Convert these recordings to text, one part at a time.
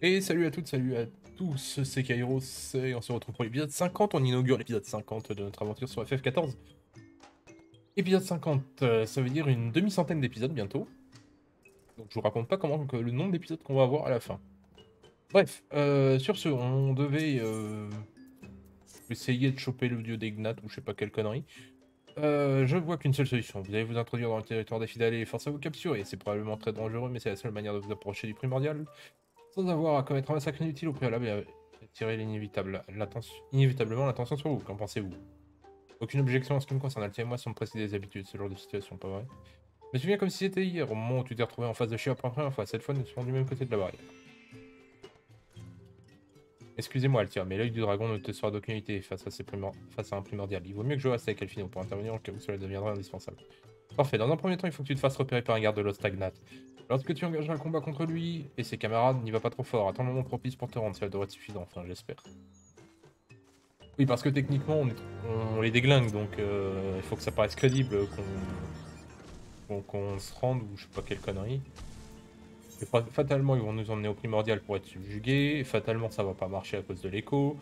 Et salut à toutes, salut à tous, c'est Kairos et on se retrouve pour l'épisode 50, on inaugure l'épisode 50 de notre aventure sur FF14. Épisode 50, euh, ça veut dire une demi-centaine d'épisodes bientôt. Donc je vous raconte pas comment le nombre d'épisodes qu'on va avoir à la fin. Bref, euh, sur ce, on devait euh, essayer de choper le dieu d'Ignat ou je sais pas quelle connerie. je vois qu'une seule solution. Vous allez vous introduire dans le territoire des fidèles et forcer à vous capturer. C'est probablement très dangereux, mais c'est la seule manière de vous approcher du primordial sans avoir à commettre un massacre inutile au préalable et attirer l'inévitable, inévitablement l'attention sur vous. Qu'en pensez-vous? Aucune objection en ce qui me concerne. Altia et moi sommes précédés des habitudes, ce genre de situation, pas vrai? Je me souviens comme si c'était hier, au moment où tu t'es retrouvé en face de Shia pour la première fois. Cette fois, nous sommes du même côté de la barrière. Excusez-moi, Altia, mais l'œil du dragon ne te sera d'aucune utilité face à, face à un primordial. Il vaut mieux que je reste avec Elfino pour intervenir en cas où cela deviendra indispensable. Parfait, dans un premier temps, il faut que tu te fasses repérer par un garde de l'Ostagnat. Lorsque tu engageras le combat contre lui et ses camarades, n'y va pas trop fort. Attends le moment propice pour te rendre, cela devrait être suffisant, enfin j'espère. Oui, parce que techniquement, on, les déglingue, donc euh, il faut que ça paraisse crédible qu'on se rende ou je sais pas quelle connerie. fatalement, ils vont nous emmener au primordial pour être subjugués. Fatalement, ça va pas marcher à cause de l'écho.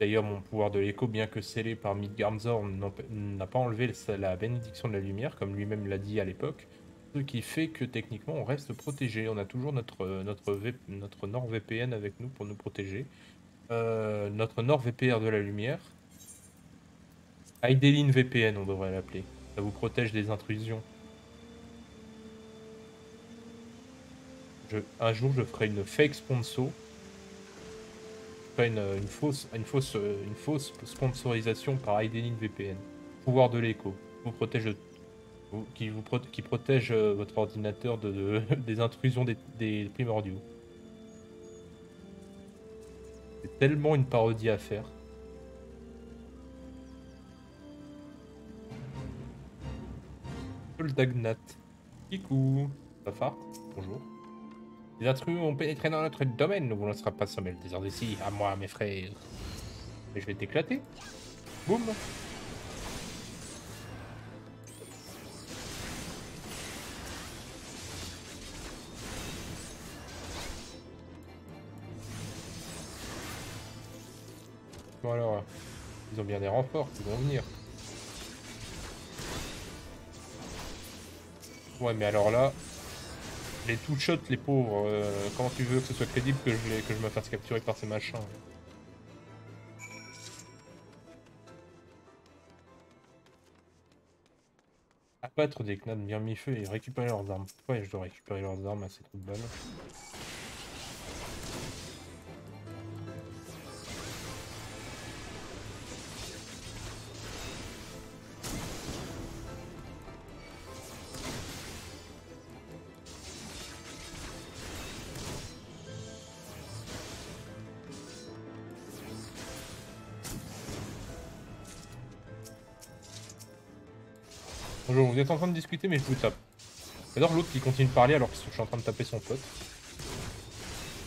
D'ailleurs, mon pouvoir de l'écho, bien que scellé par Midgarmzor, n'a pas enlevé la bénédiction de la lumière, comme lui-même l'a dit à l'époque. Ce qui fait que techniquement on reste protégé. On a toujours notre, notre, notre NordVPN avec nous pour nous protéger. Euh, notre NordVPR de la lumière. Heidelin VPN on devrait l'appeler. Ça vous protège des intrusions. un jour je ferai une fake sponsor. Je une, fausse, une, fausse, une fausse sponsorisation par Heidelin VPN. Pouvoir de l'écho. Vous protège de qui, vous qui protège euh, votre ordinateur de, des intrusions des, primordiaux. C'est tellement une parodie à faire. Le Dagnat. Kikou. Pafart, bonjour. Les intrus ont pénétré dans notre domaine, nous ne sera pas sommer le désordre ici. À moi, mes frères. Mais je vais t'éclater. Boum. Bon alors, ils ont bien des renforts ils vont venir. Ouais mais alors là, les two shots les pauvres, euh, comment tu veux que ce soit crédible que je, que je me fasse capturer par ces machins? Abattre des knats bien mi-feu et récupérer leurs armes. Ouais je dois récupérer leurs armes à ces trous de balles Bonjour, vous êtes en train de discuter mais je vous tape. J'adore l'autre qui continue de parler alors que je suis en train de taper son pote.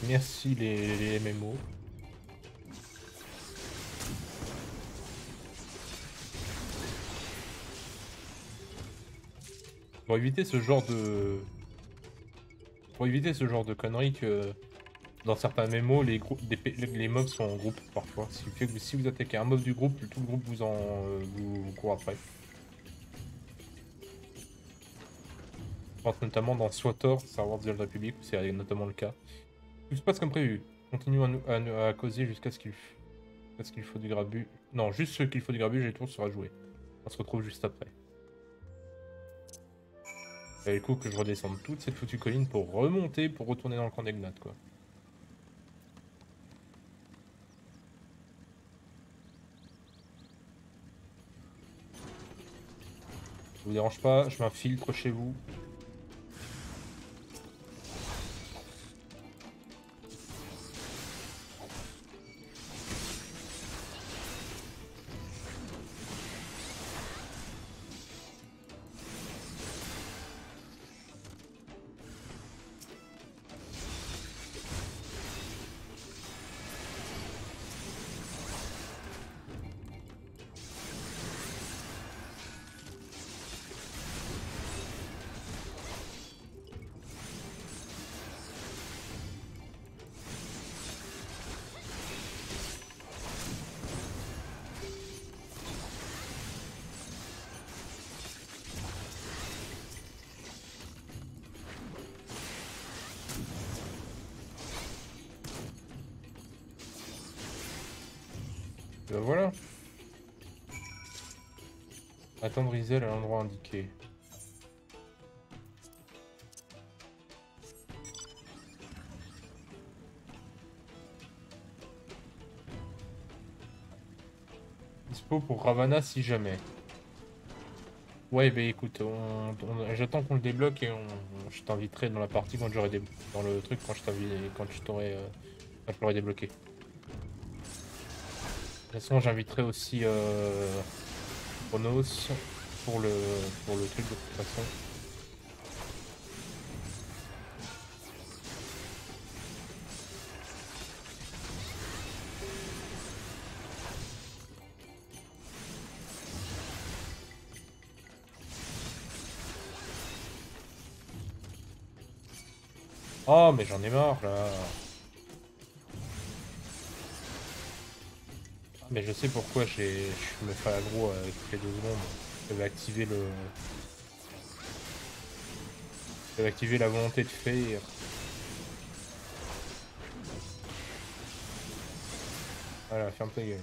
Merci les, MMO. Pour éviter ce genre de... Pour éviter ce genre de conneries que dans certains MMO, les, les mobs sont en groupe parfois. Que si vous attaquez un mob du groupe, tout le groupe vous en euh, vous court après. Notamment dans SWATOR, Star Wars The Old où c'est notamment le cas. Tout se passe comme prévu. Continuons à, causer jusqu'à ce qu'il ce qu'il faut du grabu. Non, juste ce qu'il faut du grabu, j'ai le tour sera joué. On se retrouve juste après. Et le coup que je redescende toute cette foutue colline pour remonter, pour retourner dans le camp d'Egnat, quoi. Je vous dérange pas, je m'infiltre chez vous. Ben voilà. Attendre Isel à l'endroit indiqué. Dispo pour Ravana si jamais. Ouais, bah écoute, j'attends qu'on le débloque et je t'inviterai dans la partie quand j'aurai dans le truc quand je t'aurai euh, je débloqué. Toute façon, j'inviterai aussi euh, Chronos pour le pour le truc de toute façon. Oh, mais j'en ai marre, là. Mais je sais pourquoi je me fais aggro avec les deux secondes. Je vais activer le... Je vais activer la volonté de faire. Voilà, ferme ta gueule.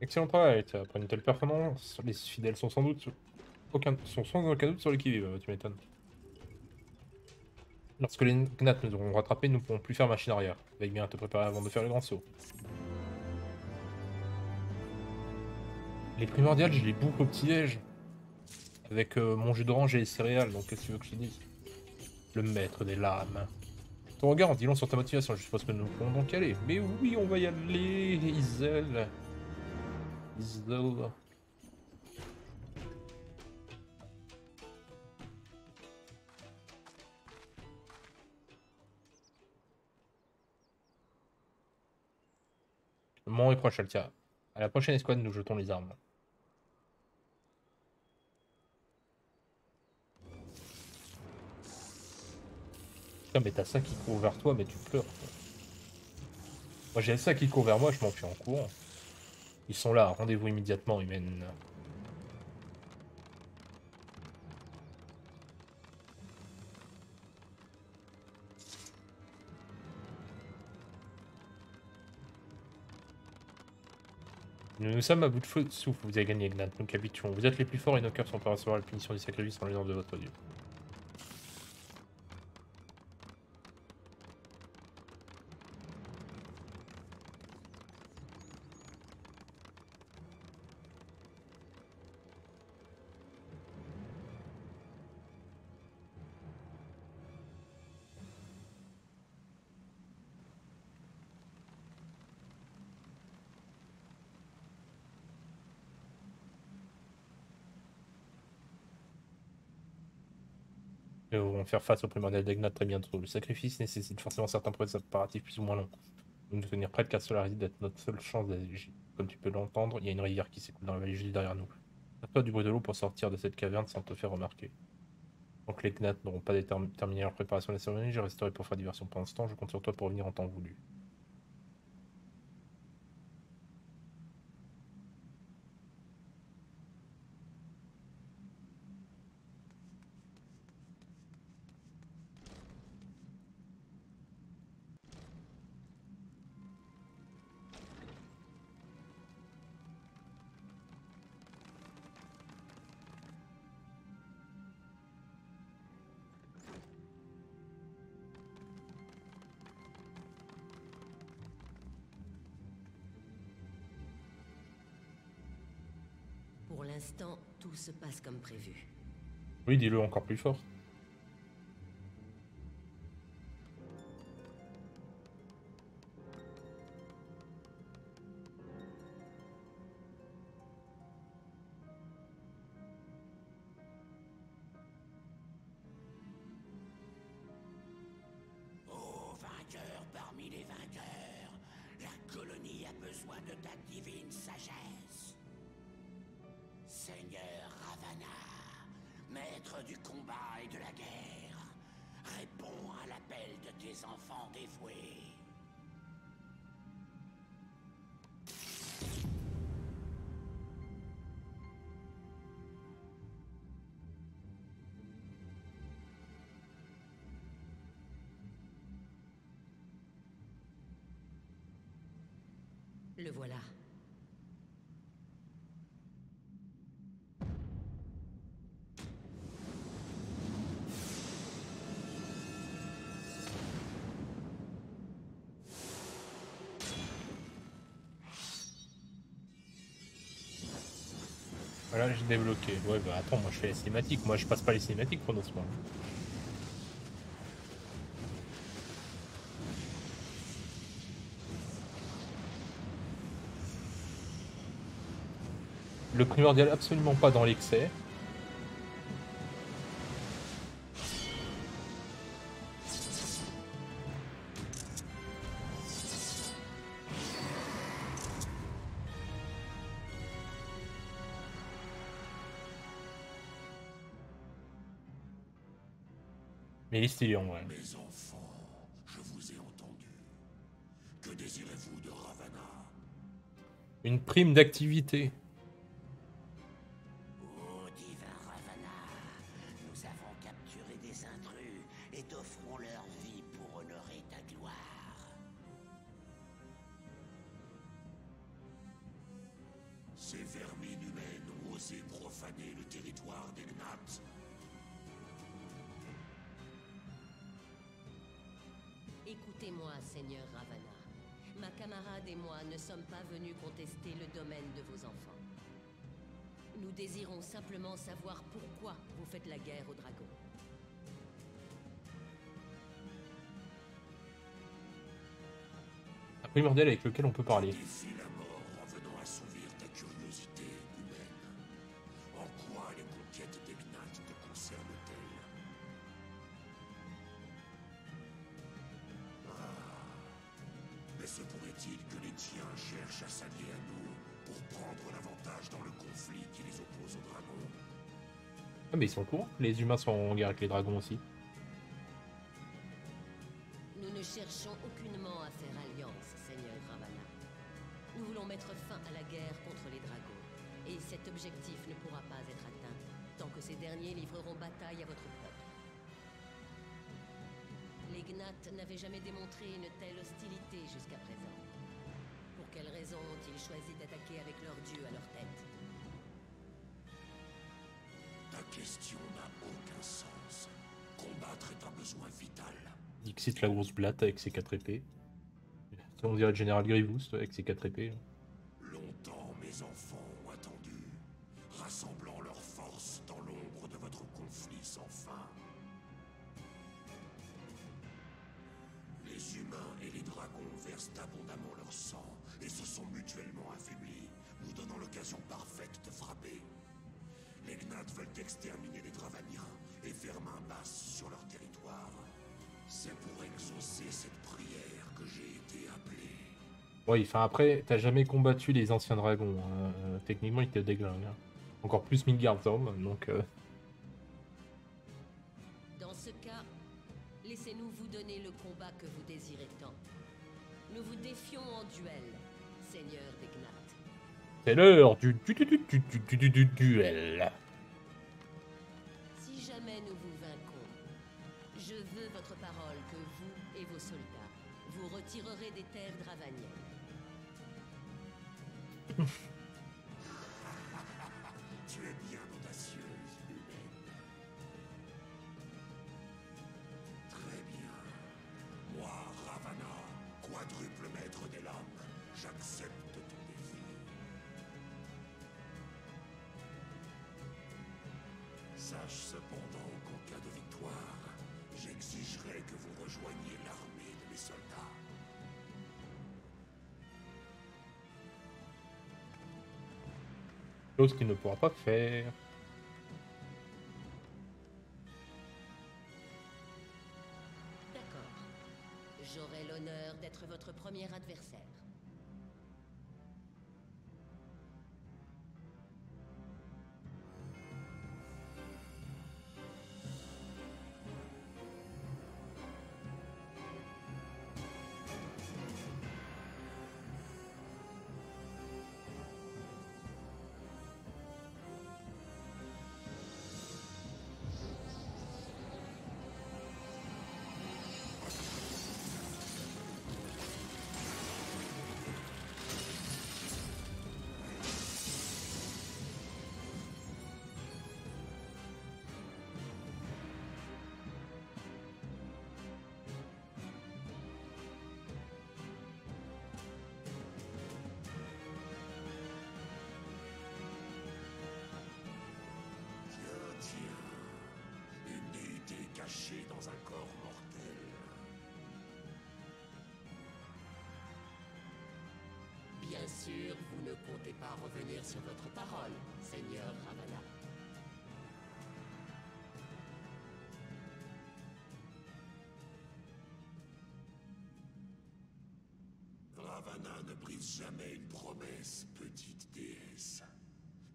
Excellent travail, après une telle performance, les fidèles sont sans doute aucun, sont sans aucun doute sur le qui-vive, tu m'étonnes. Lorsque les Gnats nous auront rattrapés, nous ne pourrons plus faire machine arrière. Veille bien à te préparer avant de faire le grand saut. Les primordiales, je les boucle au petit-déj. Avec euh, mon jus d'orange et les céréales, donc qu'est-ce que tu veux que je dise? Le maître des lames. Ton regard en dit long sur ta motivation, je suppose que nous pourrons donc y aller. Mais oui, on va y aller, Isel. Zelda. Moment est proche, Altia. À la prochaine escouade, nous jetons les armes. Putain, mais t'as ça qui court vers toi, mais tu pleures. Moi, j'ai ça qui court vers moi, je m'en m'enfuis en courant. Ils sont là, rendez-vous immédiatement, humaine. Nous nous sommes à bout de souffle, vous avez gagné Gnat, nous capitulons. Vous êtes les plus forts et nos cœurs sont prêts à recevoir la punition du sacrifice en l'honneur de votre dieu. Faire face au primordial d'Egnat très bientôt. Le sacrifice nécessite forcément certains préparatifs plus ou moins longs. Nous nous tenir près de Castle d'être notre seule chance d'agir. Comme tu peux l'entendre, il y a une rivière qui s'écoule dans la vallée juste derrière nous. toi du bruit de l'eau pour sortir de cette caverne sans te faire remarquer. Donc les Gnats n'auront pas terminé leur préparation de la cérémonie, je resterai pour faire diversion pour l'instant, je compte sur toi pour revenir en temps voulu. Oui, dis-le encore plus fort. Voilà, j'ai débloqué. Ouais, bah attends, moi je fais les cinématiques. Moi je passe pas les cinématiques pendant ce moment. Le primordial absolument pas dans l'excès. Mes enfants, je vous ai entendu. Que désirez-vous de Ravana? Une prime d'activité. Concernent-elles Ah. Mais se pourrait-il que les tiens cherchent à s'allier à nous pour prendre l'avantage dans le conflit qui les oppose aux dragons Ah mais ils sont courant. Les humains sont en guerre avec les dragons aussi. À la guerre contre les dragons. Et cet objectif ne pourra pas être atteint tant que ces derniers livreront bataille à votre peuple. Les Gnats n'avaient jamais démontré une telle hostilité jusqu'à présent. Pour quelle raison ont-ils choisi d'attaquer avec leur dieu à leur tête? Ta question n'a aucun sens. Combattre est un besoin vital. Dixit la grosse blatte avec ses quatre épées. Ça, On dirait le général Grievous avec ses quatre épées. Longtemps Ouais, enfin après, t'as jamais combattu les anciens dragons. hein. Euh, techniquement, ils te déglinguent. hein. Encore plus Midgardsorm, donc... euh, Dans ce cas, laissez-nous vous donner le combat que vous désirez tant. Nous vous défions en duel, Seigneur des Gnats. C'est l'heure du, du, du, du, du, du, du, du duel. Si jamais nous vous vainquons, je veux votre parole que vous et vos soldats vous retirerez des terres dravaniennes. Tu es bien Qu'il ne pourra pas faire. Sûr, vous ne comptez pas revenir sur votre parole, Seigneur Ravana. Ravana ne brise jamais une promesse, petite déesse.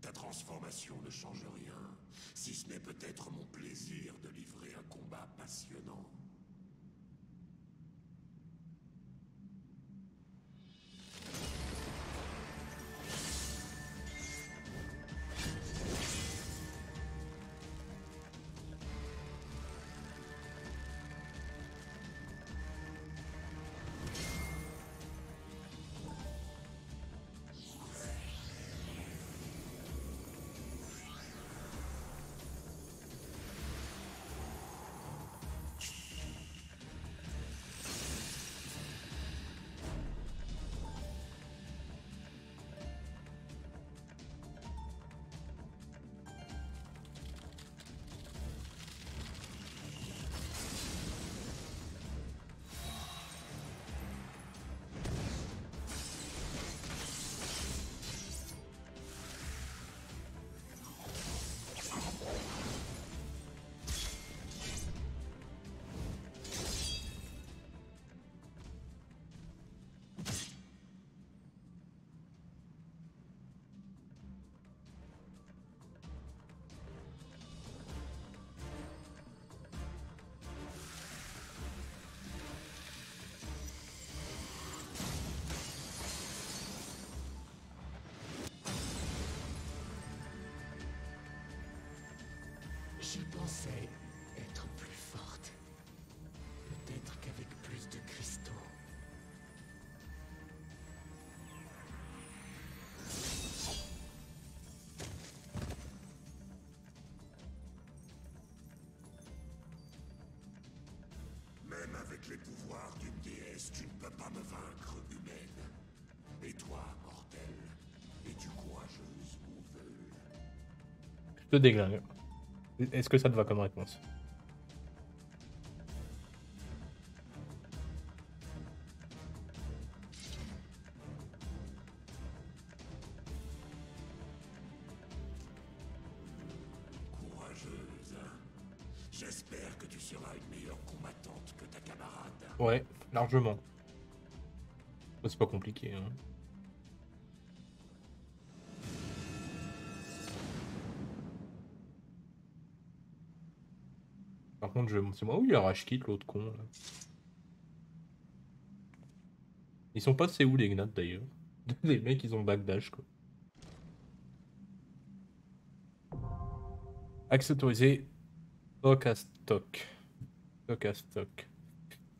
Ta transformation ne change rien, si ce n'est peut-être mon plaisir de livrer un combat passionnant. Pensais être plus forte. Peut-être qu'avec plus de cristaux. Même avec les pouvoirs d'une déesse, tu ne peux pas me vaincre, humaine. Et toi, mortelle, es-tu courageuse ou veule Je te déglingue. Est-ce que ça te va comme réponse Courageuse. hein. J'espère que tu seras une meilleure combattante que ta camarade. Ouais, largement. C'est pas compliqué. Hein. Par contre, je... c'est moi où il y a rage kit l'autre con. Là. Ils sont pas de Séoul les Gnats d'ailleurs? Les mecs ils ont backdash quoi. Accès autorisé. Stock à stock. Stock à stock.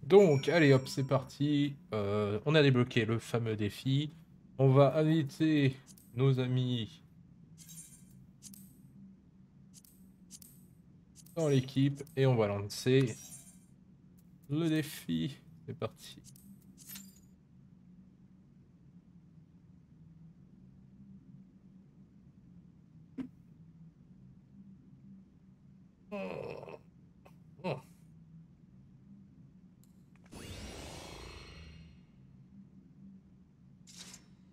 Donc, allez hop, c'est parti. Euh, on a débloqué le fameux défi. On va inviter nos amis dans l'équipe et on va lancer le défi. C'est parti.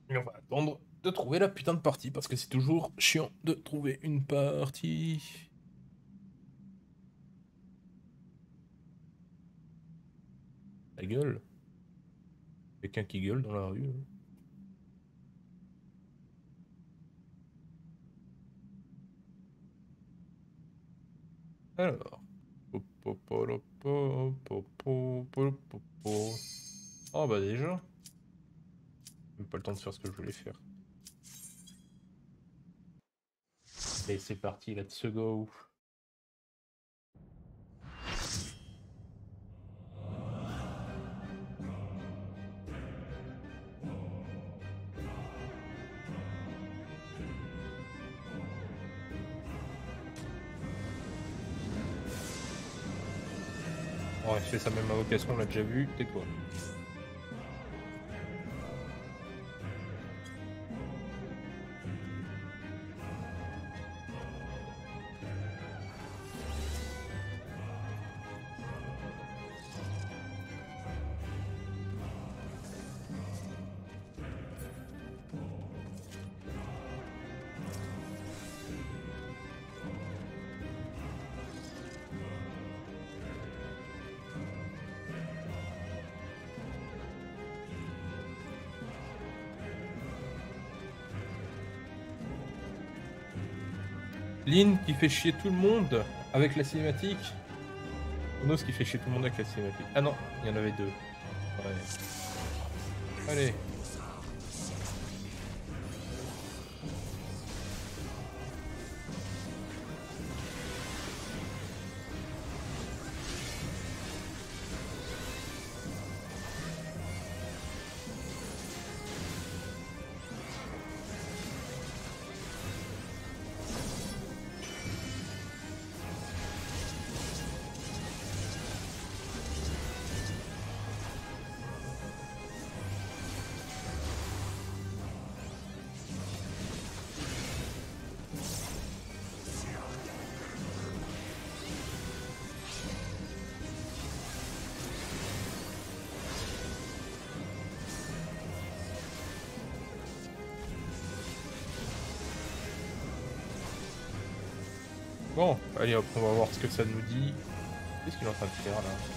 Et on va attendre de trouver la putain de partie parce que c'est toujours chiant de trouver une partie. La gueule. Quelqu'un qui gueule dans la rue. hein. Alors. Oh bah déjà. Même pas le temps de faire ce que je voulais faire. Allez, c'est parti, let's go. Sa même invocation, on l'a déjà vu, tais-toi. Qui fait chier tout le monde avec la cinématique. Onos qui fait chier tout le monde avec la cinématique. Ah non, il y en avait deux. Allez. Bon, allez hop, on va voir ce que ça nous dit. Qu'est-ce qu'il est en train de faire là?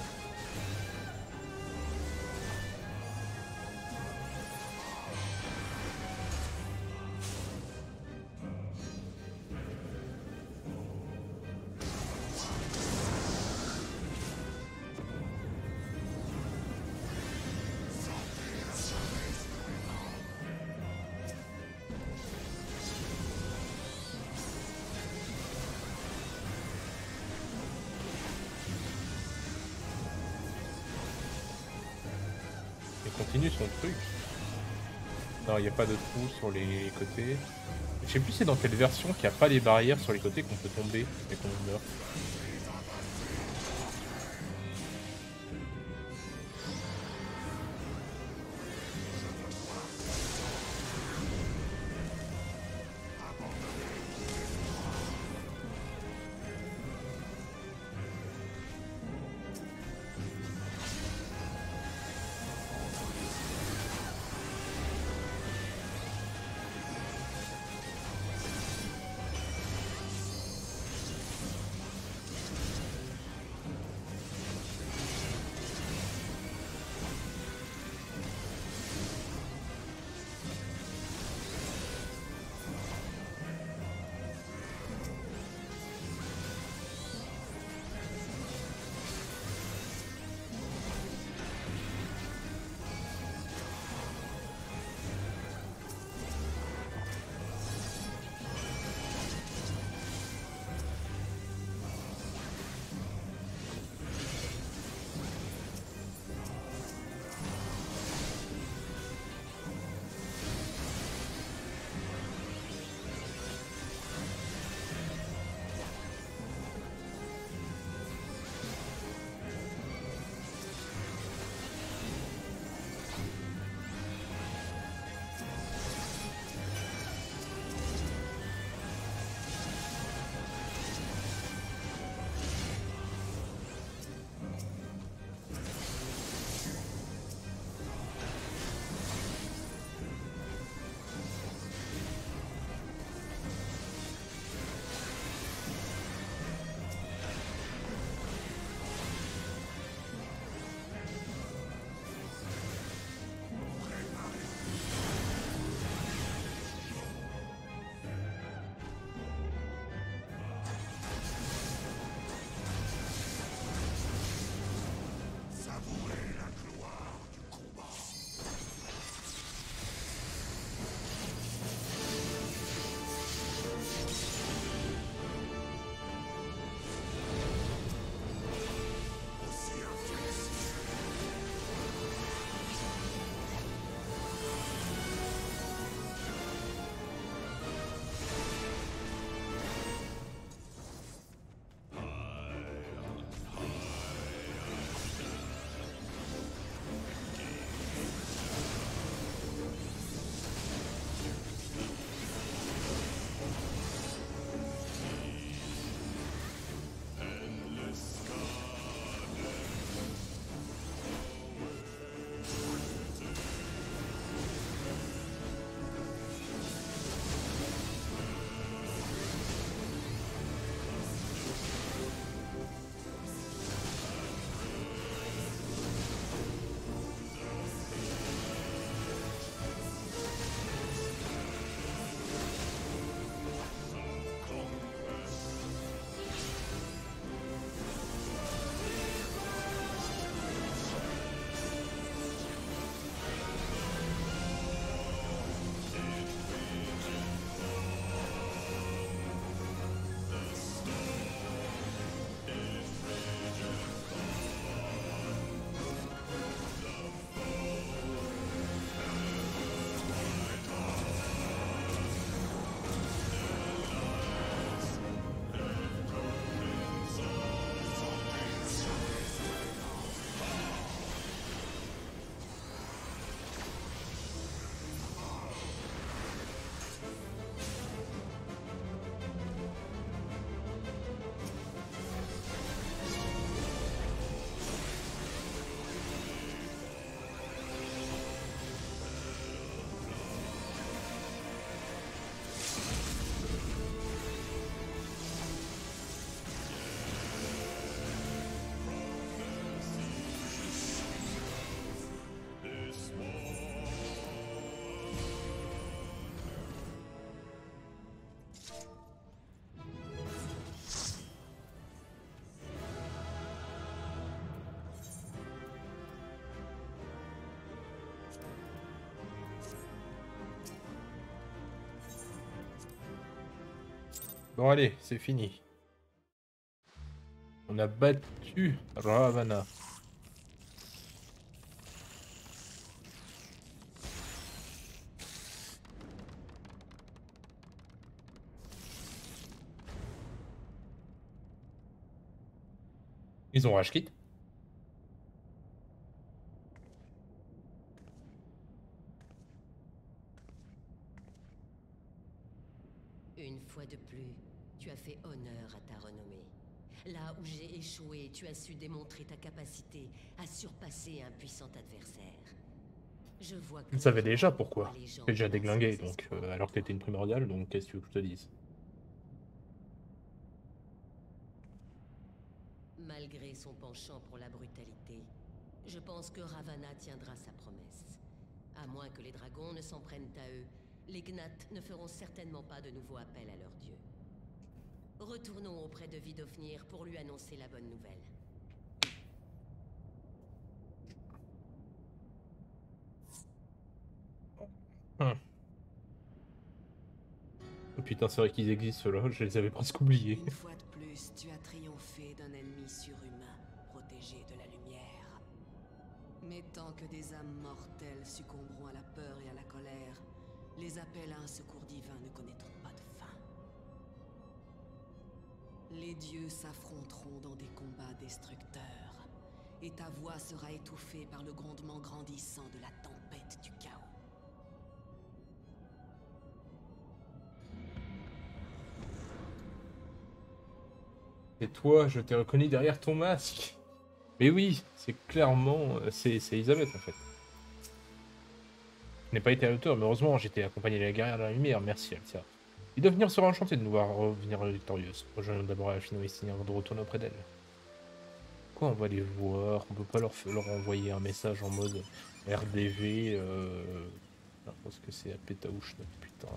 Non, il n'y a pas de trou sur les côtés. Je sais plus c'est dans quelle version qu'il n'y a pas les barrières sur les côtés qu'on peut tomber et qu'on meurt. Bon allez, c'est fini. On a battu Ravana. Ils ont rage. Une fois de plus, tu as fait honneur à ta renommée. Là où tu as su démontrer ta capacité à surpasser un puissant adversaire. Je vois que Tu le savais déjà pourquoi. T'es déjà déglingué, donc euh, alors que t'étais une primordiale, donc qu'est-ce que tu veux que je te dise? Malgré son penchant pour la brutalité, je pense que Ravana tiendra sa promesse. À moins que les dragons ne s'en prennent à eux, les Gnats ne feront certainement pas de nouveau appel à leur dieu. Retournons auprès de Vidofnir pour lui annoncer la bonne nouvelle. Oh putain, c'est vrai qu'ils existent ceux-là, je les avais presque oubliés. Une fois de plus, tu as triomphé d'un ennemi surhumain, protégé de la lumière. Mais tant que des âmes mortelles succomberont à la peur et à la colère, les appels à un secours divin ne connaîtront pas de. Les dieux s'affronteront dans des combats destructeurs, et ta voix sera étouffée par le grondement grandissant de la tempête du chaos. Et toi, je t'ai reconnu derrière ton masque. Mais oui, c'est clairement... euh, C'est Elisabeth, en fait. Je n'ai pas été à l'auteur, mais heureusement, j'étais accompagné de la guerrière de la lumière. Merci, Altia. Et de venir sera enchanté de nous voir revenir victorieuse. Rejoignons d'abord et Sini avant de retourner auprès d'elle. Quoi, on va les voir On peut pas leur, leur envoyer un message en mode RDV euh... Je pense que c'est à Pétaouche, putain.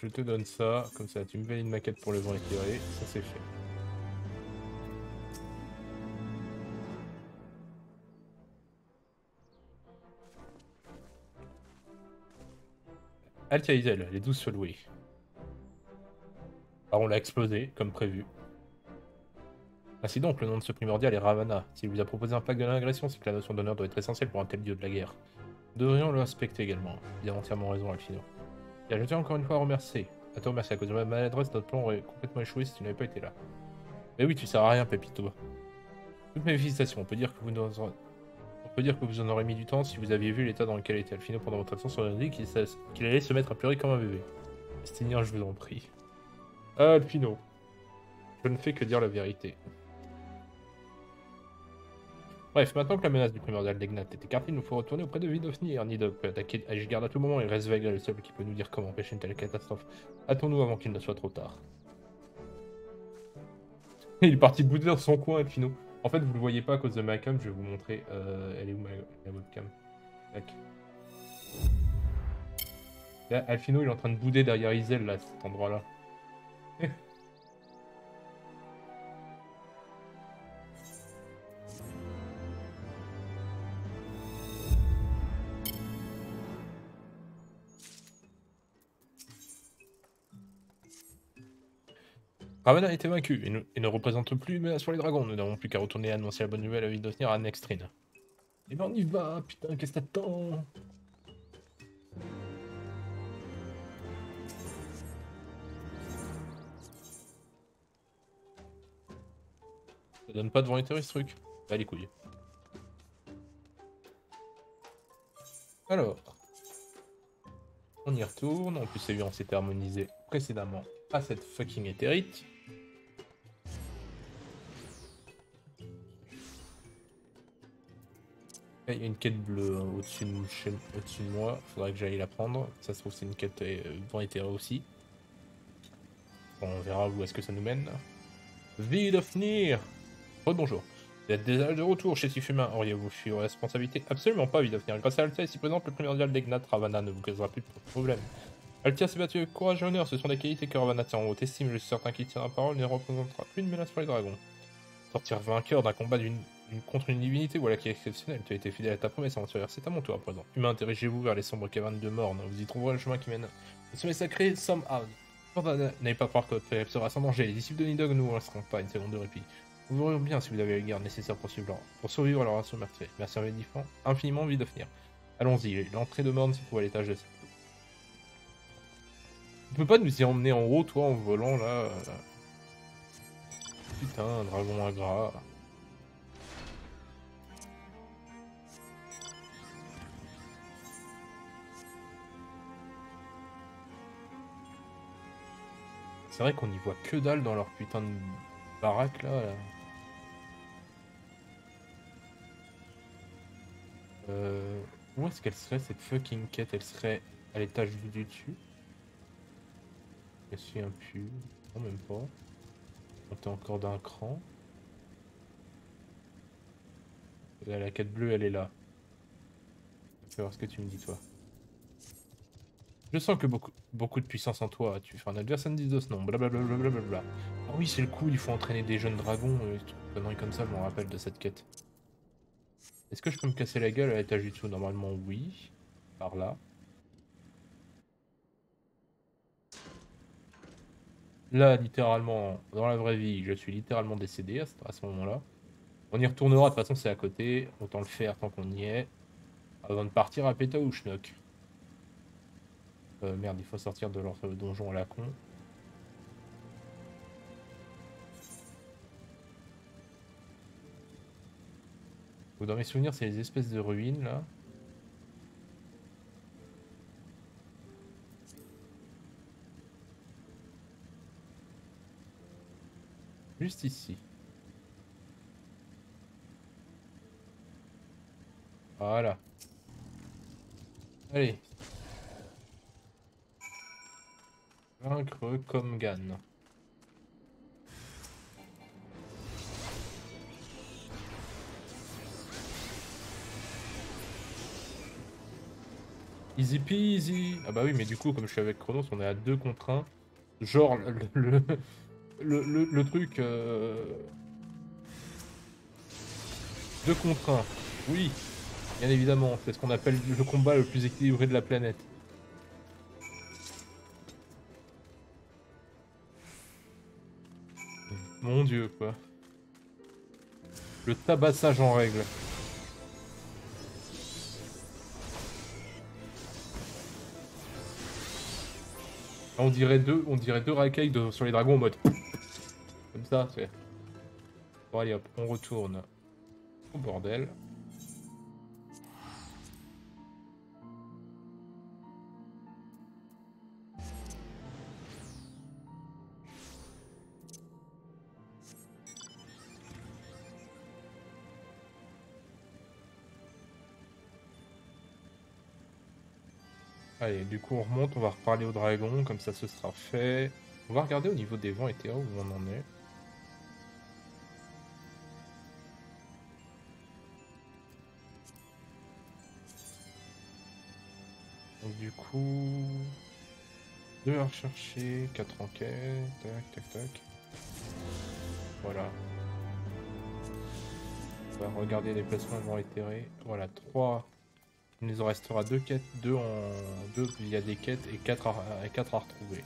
Je te donne ça, comme ça tu me valides ma quête pour le vent éclairé, ça c'est fait. Altia Isel, les 12 Solway. Alors on l'a explosé, comme prévu. Ainsi donc, le nom de ce primordial est Ravana. S'il vous a proposé un pacte de l'agression, c'est que la notion d'honneur doit être essentielle pour un tel dieu de la guerre. Devrions le respecter également. Il a entièrement raison, Alfino. Je tiens encore une fois à remercier. À te remercier à cause de ma maladresse, notre plan aurait complètement échoué si tu n'avais pas été là. Mais oui, tu sers à rien, Pépito. Toutes mes félicitations. On peut dire que vous en- on aurez mis du temps si vous aviez vu l'état dans lequel était Alfino pendant votre absence sur dit qu'il sa- qu'il allait se mettre à pleurer comme un bébé. Seigneur, je vous en prie. Ah, Alfino. Je ne fais que dire la vérité. Bref, maintenant que la menace du primordial d'Egnat est écartée, il nous faut retourner auprès de Vidofnir. Nidok peut attaquer Ashgard à tout moment et Resveg est le seul qui peut nous dire comment empêcher une telle catastrophe. Hâtons-nous avant qu'il ne soit trop tard. il est parti bouder dans son coin, Elfino. En fait, vous le voyez pas à cause de ma cam, je vais vous montrer. Euh, elle est où ma, ma webcam? Tac. Là, Alfino, il est en train de bouder derrière Isel, là, cet endroit-là. Ravana a été vaincu et ne, représente plus une menace pour les dragons. Nous n'avons plus qu'à retourner et annoncer la bonne nouvelle à Vidofnir à Nextrine. Eh ben on y va, putain, qu'est-ce que t'attends Ça donne pas de volonté ce truc Bah les couilles. Alors. On y retourne. En plus, c'est vu, on s'était harmonisé précédemment à cette fucking éthérite. Il y a une quête bleue hein, au-dessus de, moi. Faudrait que j'aille la prendre. Ça se trouve, c'est une quête euh, vent éthéré aussi. On verra où est-ce que ça nous mène. Vidofnir Bonjour. Vous êtes déjà de retour chez Sifumain. Auriez-vous fui vos responsabilités Absolument pas, Vidofnir. Grâce à Altia ici présente, le primordial d'Egnat Ravana ne vous causera plus de problème. Altia s'est battu avec courage et honneur. Ce sont des qualités que Ravana tient en haute estime. Je suis certain qu'il tient la parole et ne représentera plus une menace pour les dragons. Sortir vainqueur d'un combat d'une une- contre une divinité, voilà qui est exceptionnel. Tu as été fidèle à ta promesse aventurière. C'est à mon tour à présent. Humain, dirigez-vous vers les sombres cavernes de Morne. Vous y trouverez le chemin qui mène au sommet sacré Samhain. N'allez pas croire que votre sera sans danger. Les disciples de Nidog ne vous resteront pas une seconde de répit. Vous verrez bien si vous avez les gardes nécessaires pour, suivre pour survivre à leur assaut meurtrier. Merci Védifan, infiniment envie de finir. Allons-y, l'entrée de Morne se trouve à l'étage de cette. Tu peux pas nous y emmener en haut, toi, en volant, là euh. Putain, dragon ingrat. C'est vrai qu'on y voit que dalle dans leur putain de baraque, là. là. Euh, où est-ce qu'elle serait cette fucking quête? Elle serait à l'étage du dessus? Je souviens plus. Non, même pas. Monter encore d'un cran. La quête bleue, elle est là. Je vais voir ce que tu me dis, toi. Je sens que beaucoup, beaucoup de puissance en toi. Tu fais un adversaire de ce nom. Blablabla. Ah oui, c'est le coup, il faut entraîner des jeunes dragons. Euh, trucs de conneries comme ça, je m'en rappelle de cette quête. Est-ce que je peux me casser la gueule à l'étage du dessous? Normalement, oui. Par là. Là, littéralement, dans la vraie vie, je suis littéralement décédé à ce, moment-là. On y retournera, de toute façon, c'est à côté. Autant le faire tant qu'on y est. Avant de partir à Péta ou Schnock. Euh, merde, il faut sortir de leur donjon à la con. Dans mes souvenirs, c'est les espèces de ruines là. Juste ici. Voilà. Allez. Vaincre comme Gann. Easy peasy. Ah bah oui, mais du coup, comme je suis avec Chronos, on est à 2 contre 1. Genre, le, le, le, truc... 2 contre 1. Oui, bien évidemment. C'est ce qu'on appelle le combat le plus équilibré de la planète. Mon dieu, quoi. Le tabassage en règle. On dirait deux, on dirait deux racailles sur les dragons en mode. Comme ça, c'est. Bon, allez hop, on retourne au bordel. Allez, du coup on remonte, on va reparler au dragon, comme ça ce sera fait. On va regarder au niveau des vents éthéraux où on en est. Donc du coup... Deux à rechercher, quatre enquêtes, tac tac tac. Voilà. On va regarder les placements vents éthérés. Voilà, trois il nous en restera deux quêtes, deux en deux via des quêtes et quatre à, retrouver.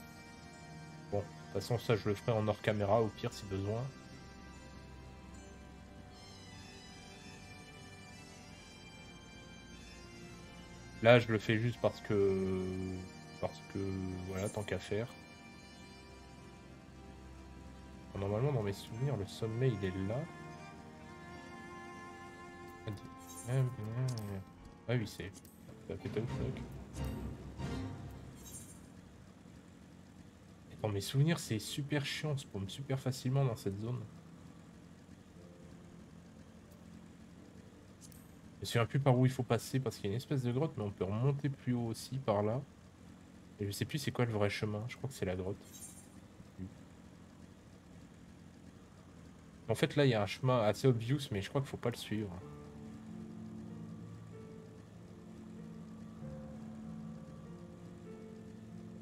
Bon, toute façon, ça, je le ferai en hors caméra, au pire, si besoin. Là, je le fais juste parce que... Parce que, voilà, tant qu'à faire. Normalement, dans mes souvenirs, le sommet, il est là. Ah oui, c'est... Ça fait Dans mes souvenirs, c'est super chiant, on se paume super facilement dans cette zone. Je me souviens plus par où il faut passer parce qu'il y a une espèce de grotte, mais on peut remonter plus haut aussi par là. Et je sais plus c'est quoi le vrai chemin, je crois que c'est la grotte. En fait là il y a un chemin assez obvious mais je crois qu'il faut pas le suivre.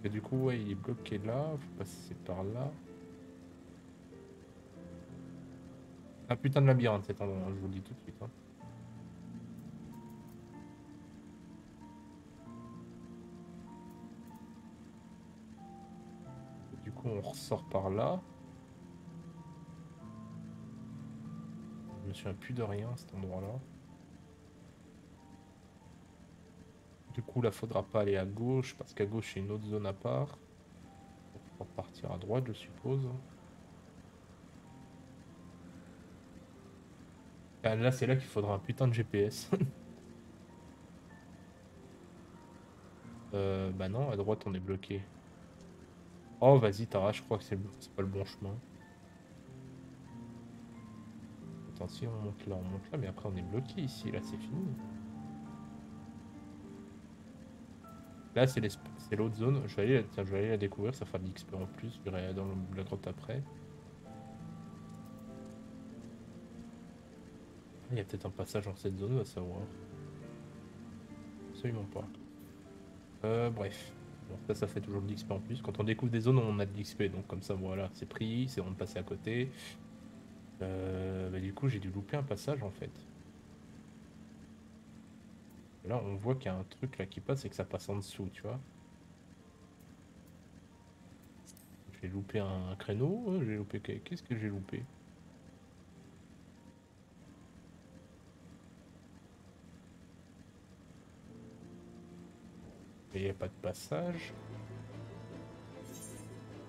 Du coup ouais il est bloqué là, faut passer par là. Un putain de labyrinthe cet endroit, je vous le dis tout de suite. Hein. on ressort par là. Je me souviens plus de rien cet endroit-là. Du coup, là, faudra pas aller à gauche, parce qu'à gauche, c'est une autre zone à part. Pour partir à droite, je suppose. Ah, là, c'est là qu'il faudra un putain de GPS. euh, bah non, à droite, on est bloqué. Oh, vas-y, Tara, je crois que c'est pas le bon chemin. Attends, si on monte là, on monte là, mais après on est bloqué ici, là c'est fini. Là c'est l'autre zone, je vais, aller, la découvrir, ça fera de l'XP en plus, je verrai dans la grotte après. Il y a peut-être un passage dans cette zone, à savoir. Absolument pas. Euh, bref. Bon, ça, ça fait toujours de l'XP en plus. Quand on découvre des zones, on a de l'XP. Donc comme ça, voilà, c'est pris, c'est on de passer à côté. Euh, bah, du coup, j'ai dû louper un passage en fait. Là, on voit qu'il y a un truc là qui passe et que ça passe en dessous, tu vois. J'ai loupé un créneau. J'ai loupé. Qu'est-ce que j'ai loupé il n'y a pas de passage.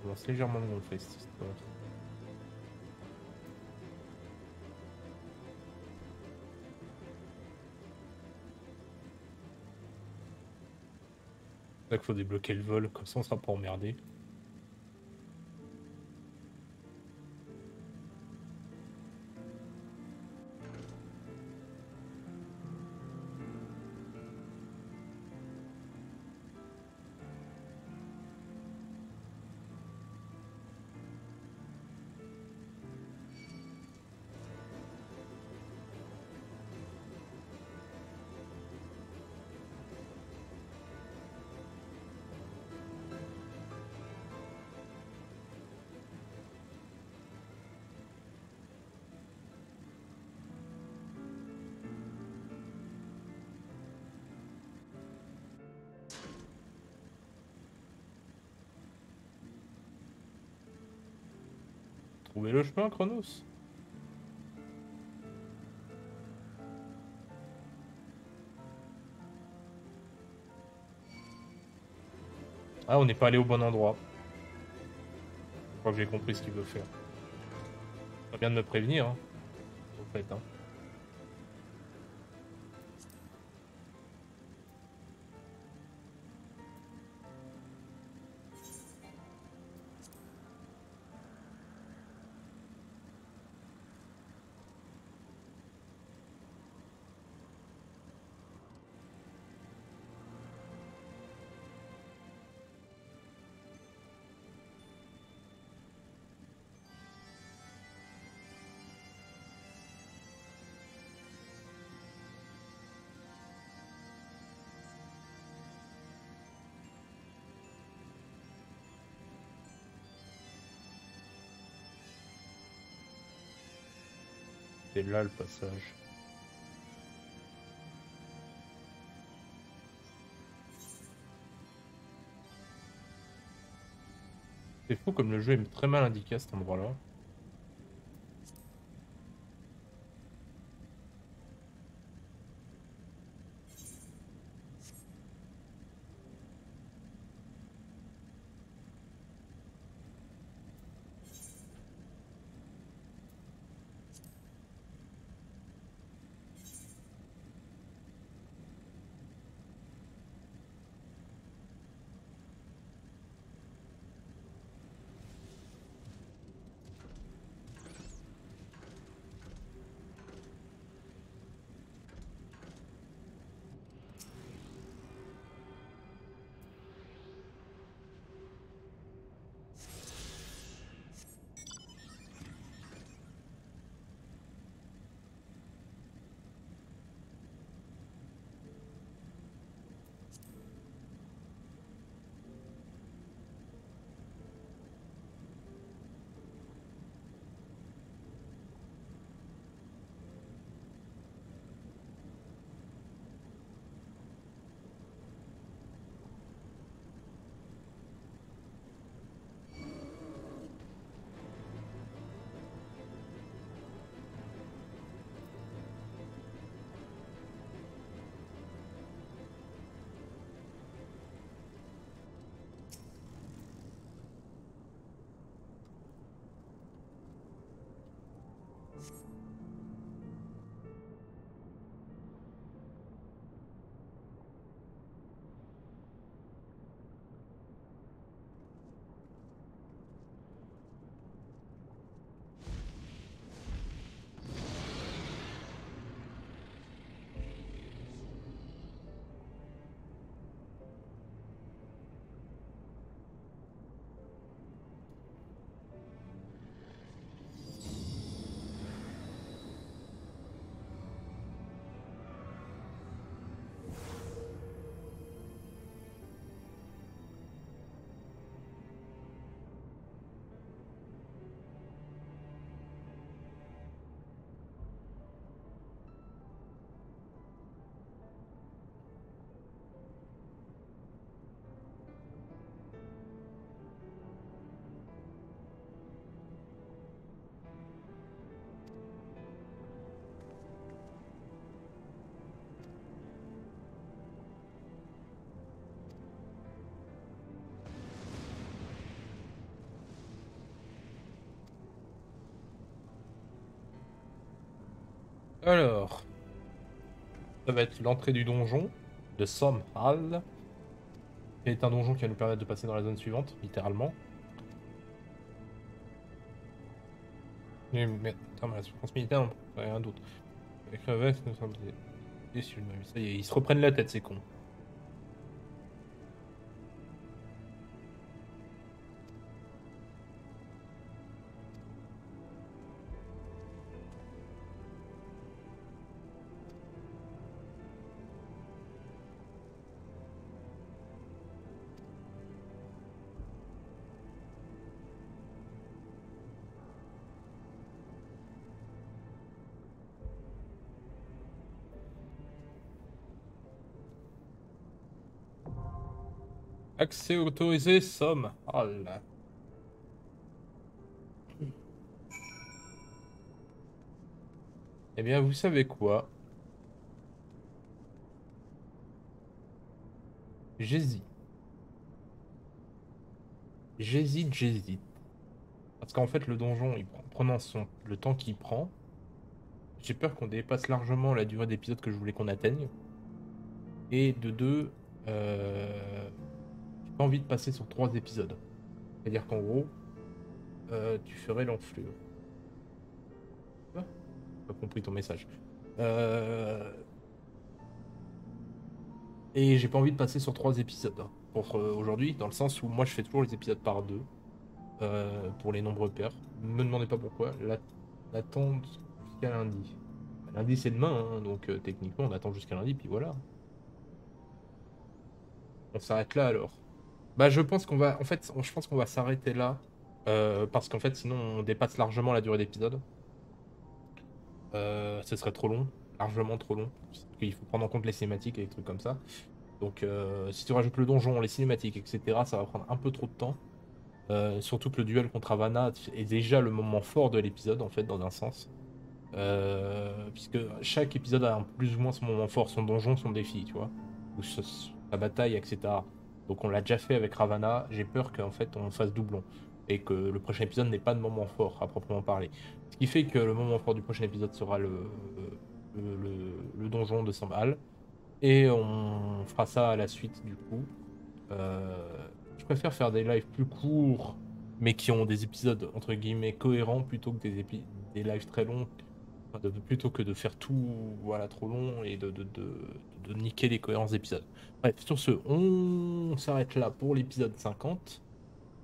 On lance légèrement gonfler cette histoire. Qu'il faut débloquer le vol, comme ça on sera pas emmerdé. Trouvez le chemin, Chronos Ah, on n'est pas allé au bon endroit. Je crois que j'ai compris ce qu'il veut faire. Bien de me prévenir, hein. En fait, hein. Là le passage. C'est fou comme le jeu est très mal indiqué à cet endroit-là. Alors, ça va être l'entrée du donjon de Som Hall. C'est un donjon qui va nous permettre de passer dans la zone suivante, littéralement. Mais, attends, mais la souffrance militaire, rien d'autre. Avec la veste, nous sommes. Ça y est, ils se reprennent la tête, ces cons. Accès autorisé, somme. Oh. Eh bien, vous savez quoi? J'hésite. J'hésite, j'hésite. Parce qu'en fait, le donjon, il prend, son, le temps qu'il prend, j'ai peur qu'on dépasse largement la durée d'épisode que je voulais qu'on atteigne. Et de deux, euh, pas envie de passer sur trois épisodes. C'est-à-dire qu'en gros, euh, tu ferais l'enflure. Pas compris ton message. Euh... Et j'ai pas envie de passer sur trois épisodes hein, pour euh, aujourd'hui, dans le sens où moi je fais toujours les épisodes par deux pour les nombreux pairs. Ne me demandez pas pourquoi. L'attendre jusqu'à lundi. Lundi c'est demain, hein, donc techniquement on attend jusqu'à lundi, puis voilà. On s'arrête là alors. Bah, je pense qu'on va, en fait, je pense qu'on va s'arrêter là euh, parce qu'en fait, sinon, on dépasse largement la durée d'épisode. Euh, ce serait trop long, largement trop long. Qu'il faut prendre en compte les cinématiques et les trucs comme ça. Donc, euh, si tu rajoutes le donjon, les cinématiques, etc., ça va prendre un peu trop de temps. Euh, surtout que le duel contre Havana est déjà le moment fort de l'épisode, en fait, dans un sens. Puisque chaque épisode a un plus ou moins son moment fort, son donjon, son défi, tu vois. Ou sa bataille, etc. Donc on l'a déjà fait avec Ravana, j'ai peur qu'en fait on fasse doublon. Et que le prochain épisode n'ait pas de moment fort à proprement parler. Ce qui fait que le moment fort du prochain épisode sera le, donjon de Sambal. Et on fera ça à la suite du coup. Euh, je préfère faire des lives plus courts, mais qui ont des épisodes entre guillemets cohérents plutôt que des, des lives très longs. Plutôt que de faire tout voilà, trop long et de, de, de, niquer les cohérences d'épisodes. Bref, sur ce, on s'arrête là pour l'épisode 50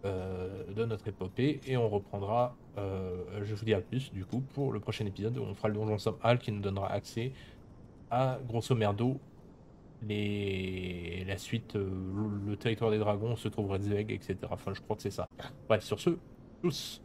euh, de notre épopée et on reprendra, euh, je vous dis à plus du coup, pour le prochain épisode où on fera le donjon Somme Hall qui nous donnera accès à grosso merdo les... la suite, euh, le territoire des dragons, se trouve Red etc. Enfin, je crois que c'est ça. Bref, sur ce, tous.